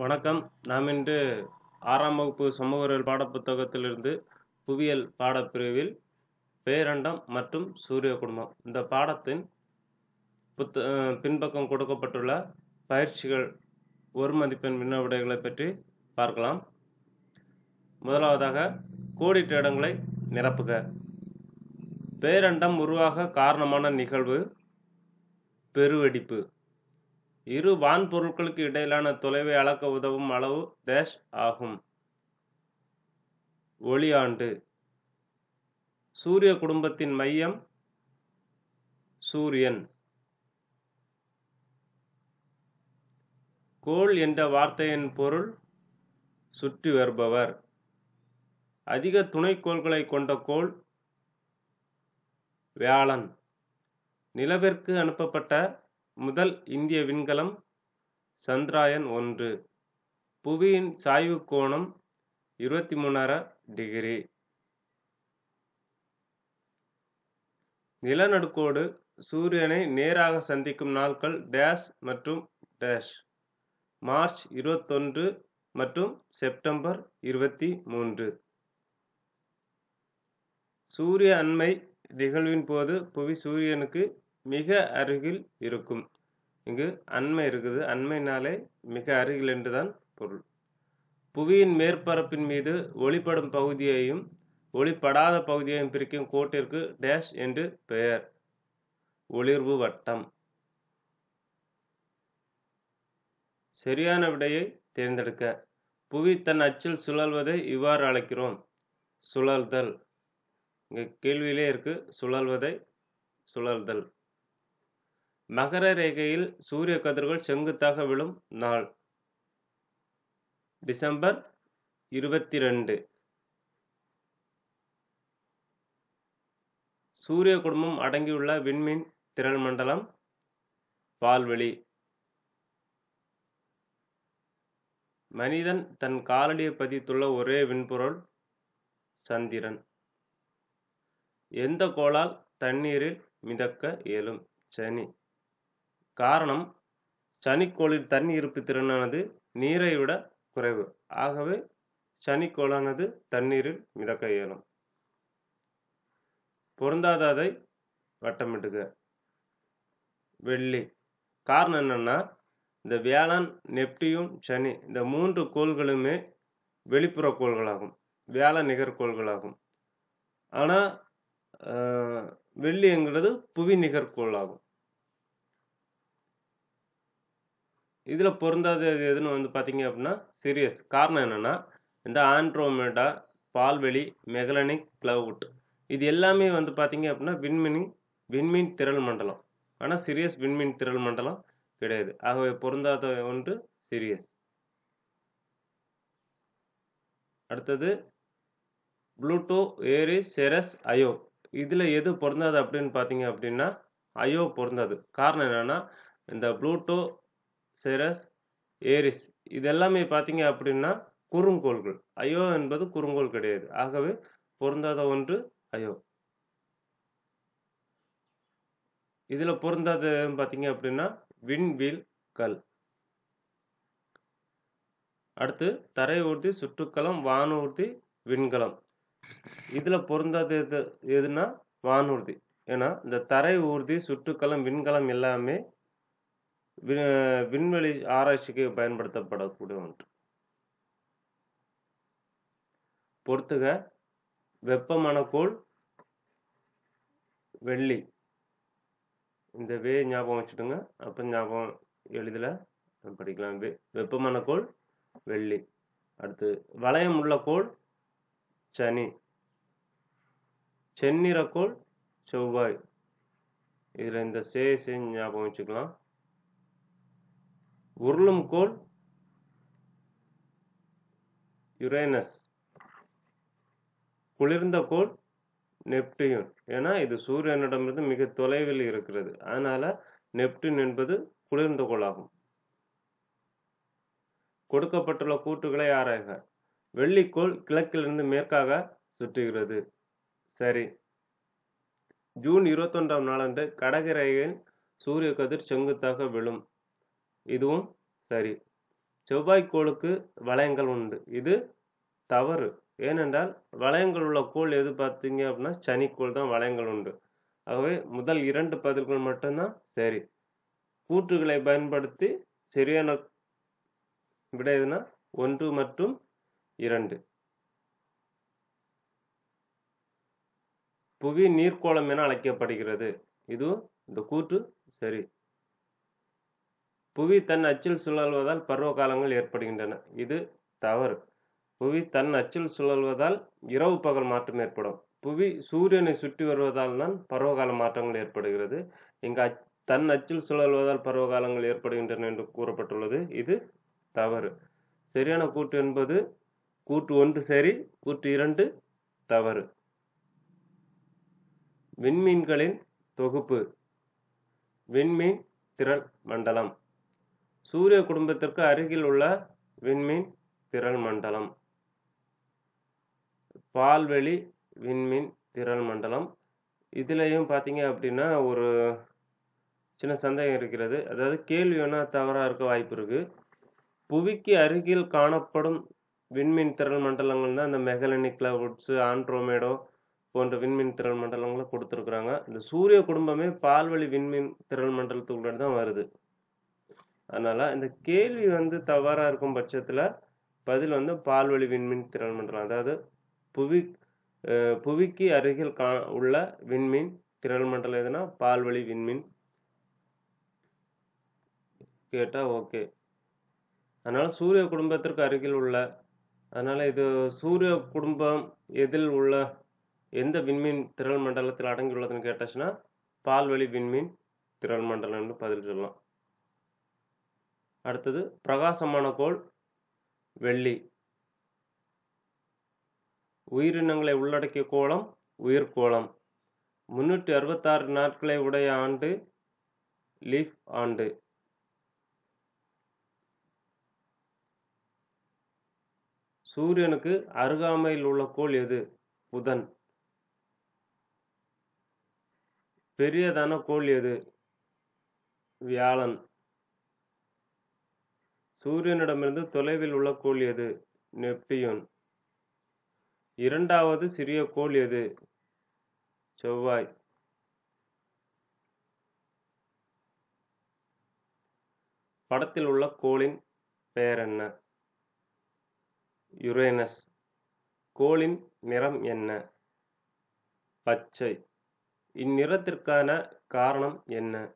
வணக்கம். நாம் இன்று ஆறாம் வகுப்பு சமூக அறிவியல் பாடப்புத்தகத்திலிருந்து புவியியல் பாடப்பிரிவில் பேரண்டம் மற்றும் சூரிய குடும்பம். இந்த பாடத்தின் புத்த பின்பக்கம் கொடுக்கப்பட்டுள்ள பயிற்சிகள் ஒரு மதிப்பெண் வினா விடைகளை பற்றி பார்க்கலாம். முதலாவதாக கோடிட்ட இடங்களை நிரப்புக. பேரண்டம் உருவாக காரணமான நிகழ்வு பெருவெடிப்பு. இரு வான்பொருட்களுக்கு இடையிலான தொலைவை அளக்க உதவும் அளவு டேஷ் ஆகும். ஒளியாண்டு. சூரிய குடும்பத்தின் மையம் சூரியன். கோள் என்ற வார்த்தையின் பொருள் சுற்றி வருபவர். அதிக துணைக்கோள்களை கொண்ட கோள் வியாழன். நிலவிற்கு அனுப்பப்பட்ட முதல் இந்திய விண்கலம் சந்திராயன் ஒன்று. புவியின் சாய்வு கோணம் இருபத்தி மூணார டிகிரி. நிலநடுக்கோடு சூரியனை நேராக சந்திக்கும் நாட்கள் டேஷ் மற்றும் டேஷ். மார்ச் இருபத்தொன்று மற்றும் செப்டம்பர் இருபத்தி மூன்று சூரிய அண்மை நிகழ்வின் போது புவி சூரியனுக்கு மிக அருகில் இருக்கும். இங்கு அண்மை இருக்குது. அண்மைனாலே மிக அருகில் என்றுதான் பொருள். புவியின் மேற்பரப்பின் மீது ஒளிப்படும் பகுதியையும் ஒளிப்படாத பகுதியையும் பிரிக்கும் கோட்டிற்கு டேஷ் என்று பெயர். ஒளிர்வு வட்டம். சரியான விடையை தேர்ந்தெடுக்க. புவி தன் அச்சில் சுழல்வதை இவ்வாறு அழைக்கிறோம். சுழல்தல். இங்கே கேள்வியிலே இருக்கு. சுழல்வதை சுழல்தல். மகர ரேகையில் சூரிய கதிர்கள் செங்குத்தாக விழும் நாள். டிசம்பர் இருபத்தி ரெண்டு சூரிய குடும்பம் அடங்கியுள்ள விண்மீன் திரள் மண்டலம் பால்வெளி. மனிதன் தன் காலடியை பதித்துள்ள ஒரே விண்பொருள் சந்திரன். எந்த கோளால் தண்ணீரில் மிதக்க இயலும்? சனி. காரணம் சனிக்கோளின் தண்ணி இருப்பு திறனானது நீரை விட குறைவு. ஆகவே சனிக்கோளானது தண்ணீரில் மிதக்க இயலும். பொருந்தாததை வட்டமிட்டுக வெள்ளி. காரணம் என்னன்னா இந்த வியாழன் நெப்டியூன் சனி இந்த மூன்று கோள்களுமே வெளிப்புற கோள்களாகும். வியாழ நிகர்கோள்களாகும் ஆனால் வெள்ளிங்கிறது புவி நிகர்கோள் ஆகும் இதில் பொருந்தாத எதுன்னு வந்து பார்த்தீங்க அப்படின்னா சீரியஸ் காரணம் என்னென்னா இந்த ஆண்ட்ரோமேடா பால்வெளி மெகலனிக் கிளவுட் இது எல்லாமே வந்து பார்த்தீங்க அப்படின்னா விண்மினி விண்மீன் திரள் மண்டலம். ஆனால் சீரியஸ் விண்மீன் திரள் மண்டலம் கிடையாது. ஆகவே பொருந்தாத ஒன்று சீரியஸ் அடுத்தது ப்ளூட்டோ ஏரிஸ் செரஸ் அயோ இதில் எது பொருந்தாது அப்படின்னு பார்த்தீங்க அப்படின்னா அயோ பொருந்தாது. காரணம் என்னென்னா இந்த ப்ளூட்டோ செரஸ் ஏரிஸ் இதெல்லாமே பார்த்தீங்க அப்படின்னா குறுங்கோள்கள். அயோ என்பது குறுங்கோள் கிடையாது. ஆகவே பொருந்தாத ஒன்று அயோ இதில் பொருந்தாத பார்த்தீங்க அப்படின்னா விண்வீல் கல் அடுத்து தரை ஊர்தி சுற்றுக்களம் வானூர்தி விண்கலம். இதில் பொருந்தாத எது எதுனா வானூர்தி ஏன்னா இந்த தரை ஊர்தி சுற்றுக்களம் விண்கலம் எல்லாமே விண்வெளி ஆராய்ச்சிக்கு பயன்படுத்தப்படக்கூடிய ஒன்று. பொறுத்துக வெப்பமான கோள் வெள்ளி. இந்த வே ஞாபகம் வச்சுடுங்க அப்போ ஞாபகம் எளிதில் படிக்கலாம். வே வெப்பமான கோள் வெள்ளி. அடுத்து வளையம் உள்ள கோள் சனி. செந்நிறக்கோள் செவ்வாய். இதில் இந்த சே சே ஞாபகம் வச்சுக்கலாம். உருளும் கோள் யுரேனஸ். குளிர்ந்த கோள் நெப்டியூன். ஏன்னா இது சூரியனிடமிருந்து மிக தொலைவில் இருக்கிறது. அதனால நெப்டியூன் என்பது குளிர்ந்த கோளாகும். கொடுக்கப்பட்டுள்ள கூட்டுகளை ஆராய்க. வெள்ளிக்கோள் கிழக்கிலிருந்து மேற்காக சுற்றுகிறது. சரி. ஜூன் இருபத்தொன்றாம் நாளன்று கடகரையில் சூரிய கதிர் செங்குத்தாக விழும். இதுவும் சரி. செவ்வாய் கோளுக்கு வளையங்கள் உண்டு. இது தவறு. ஏனென்றால் வளையங்கள் உள்ள கோள் எது பார்த்தீங்க அப்படின்னா சனிக்கோள் தான் வளையங்கள் உண்டு. ஆகவே முதல் இரண்டு பதில்கள் மட்டும்தான் சரி. கூற்றுகளை பயன்படுத்தி சரியான விட எதுனா ஒன்று மற்றும் இரண்டு. புவி நீர்க்கோளம் என அழைக்கப்படுகிறது. இதுவும் இந்த கூற்று சரி. புவி தன் அச்சில் சுழல்வதால் பருவ காலங்கள் ஏற்படுகின்றன. இது தவறு. புவி தன் அச்சில் சுழல்வதால் இரவு பகல் மாற்றம் ஏற்படும். புவி சூரியனை சுற்றி வருவதால் தான் பருவகால மாற்றங்கள் ஏற்படுகிறது. இங்கு அச்- தன் அச்சில் சுழல்வதால் பருவகாலங்கள் ஏற்படுகின்றன என்று கூறப்பட்டுள்ளது. இது தவறு. சரியான கூட்டு என்பது கூட்டு ஒன்று சரி கூட்டு இரண்டு தவறு. விண்மீன்களின் தொகுப்பு. விண்மீன் திரள் மண்டலம். சூரிய குடும்பத்திற்கு அருகில் உள்ள விண்மீன் திரள் மண்டலம். பால்வெளி விண்மீன் திரள் மண்டலம். இதுலேயும் பார்த்தீங்க அப்படின்னா ஒரு சின்ன சந்தேகம் இருக்கிறது. அதாவது கேள்வி வேணால் தவறாக இருக்க வாய்ப்பு இருக்குது புவிக்கு அருகில் காணப்படும் விண்மீன் திரள் மண்டலங்கள் தான் இந்த மெகலனிக் கிளவுட்ஸ் ஆண்ட்ரோமேடோ போன்ற விண்மீன் திரள் மண்டலங்களை கொடுத்துருக்குறாங்க. இந்த சூரிய குடும்பமே பால்வழி விண்மீன் திரள் மண்டலத்துக்குள்ளே தான் வருது. அதனால இந்த கேள்வி வந்து தவறா இருக்கும் பட்சத்துல பதில் வந்து பால்வழி விண்மீன் திறன் மண்டலம் அதாவது புவி புவிக்கு அருகில் கா உள்ள விண்மீன் திரள் மண்டலம் எதுனா பால்வழி விண்மீன். கேட்டா ஓகே. அதனால சூரிய குடும்பத்திற்கு அருகில் உள்ள அதனால இது சூரிய குடும்பம் எதில் உள்ள எந்த விண்மீன் திரள் மண்டலத்தில் அடங்கியுள்ளதுன்னு கேட்டாச்சுன்னா பால்வழி விண்மீன் திரள் மண்டலம்னு பதில் சொல்லலாம். அடுத்தது பிரகாசமான கோள் வெள்ளி. உயிரினங்களை உள்ளடக்கிய கோளம் உயிர்கோளம் முன்னூற்றி அறுபத்தாறு நாட்களை உடைய ஆண்டு லீஃப் ஆண்டு. சூரியனுக்கு அருகாமையில் உள்ள கோள் எது? புதன். பெரியதான கோள் எது? வியாழன். சூரியனிடமிருந்து தொலைவில் உள்ள கோள் எது? நெப்டியூன். இரண்டாவது சிறிய கோள் எது? செவ்வாய். படத்தில் உள்ள கோளின் பெயர் என்ன? யுரேனஸ். கோளின் நிறம் என்ன? பச்சை. இந்நிறத்திற்கான காரணம் என்ன?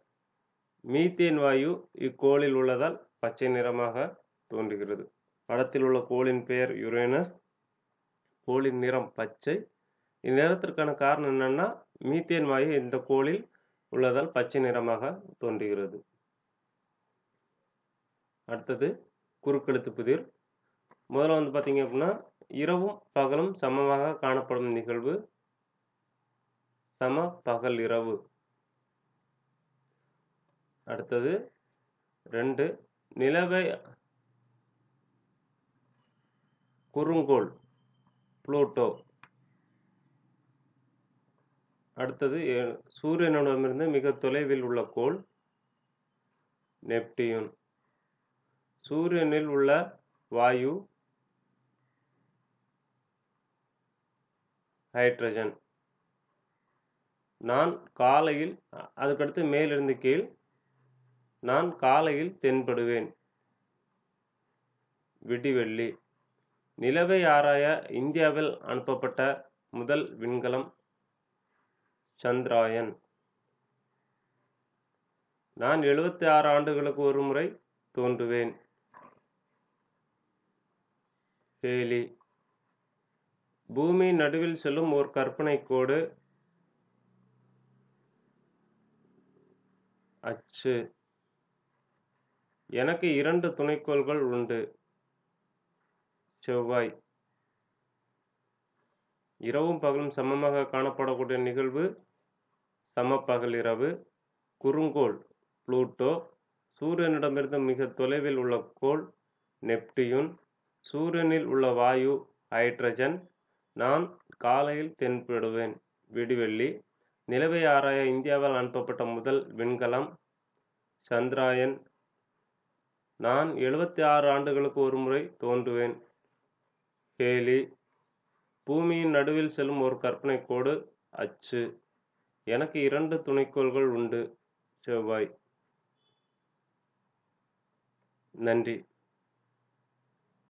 மீத்தேன் வாயு இக்கோளில் உள்ளதால் பச்சை நிறமாக தோன்றுகிறது. படத்தில் உள்ள கோளின் பெயர் யுரேனஸ். கோளின் நிறம் பச்சை. இந்நிறத்திற்கான காரணம் என்னன்னா மீத்தேன் வாயு இந்த கோளில் உள்ளதால் பச்சை நிறமாக தோன்றுகிறது. அடுத்தது குறுக்கெழுத்து புதிர். முதல்ல வந்து பார்த்தீங்க அப்படின்னா இரவும் பகலும் சமமாக காணப்படும் நிகழ்வு. சம பகல் இரவு. அடுத்தது ரெண்டு நிலவை குறுங்கோள் புளூட்டோ. அடுத்தது சூரியனிடமிருந்து மிக தொலைவில் உள்ள கோள் நெப்டியூன். சூரியனில் உள்ள வாயு ஹைட்ரஜன். நான் காலையில் அதுக்கடுத்து மேலிருந்து கீழ் நான் காலையில் தென்படுவேன். விடிவெள்ளி. நிலவை ஆராய இந்தியாவில் அனுப்பப்பட்ட முதல் விண்கலம் சந்திராயன். நான் எழுபத்தி ஆறு ஆண்டுகளுக்கு ஒரு முறை தோன்றுவேன். கேலி பூமி நடுவில் செல்லும் ஒரு கற்பனை கோடு அச்சு. எனக்கு இரண்டு துணைக்கோள்கள் உண்டு. செவ்வாய். இரவும் பகலும் சமமாக காணப்படக்கூடிய நிகழ்வு சமப்பகல் இரவு. குறுங்கோள் புளூட்டோ. சூரியனிடமிருந்து மிக தொலைவில் உள்ள கோள் நெப்டியூன். சூரியனில் உள்ள வாயு ஹைட்ரஜன். நான் காலையில் தென்படுவேன் விடிவெள்ளி. நிலவை ஆராய இந்தியாவால் அனுப்பப்பட்ட முதல் விண்கலம் சந்திராயன். நான் எழுபத்தி ஆறு ஆண்டுகளுக்கு ஒருமுறை தோன்றுவேன். கேலி பூமியின் நடுவில் செல்லும் ஒரு கற்பனை கோடு அச்சு. எனக்கு இரண்டு துணைக்கோள்கள் உண்டு. செவ்வாய். நன்றி.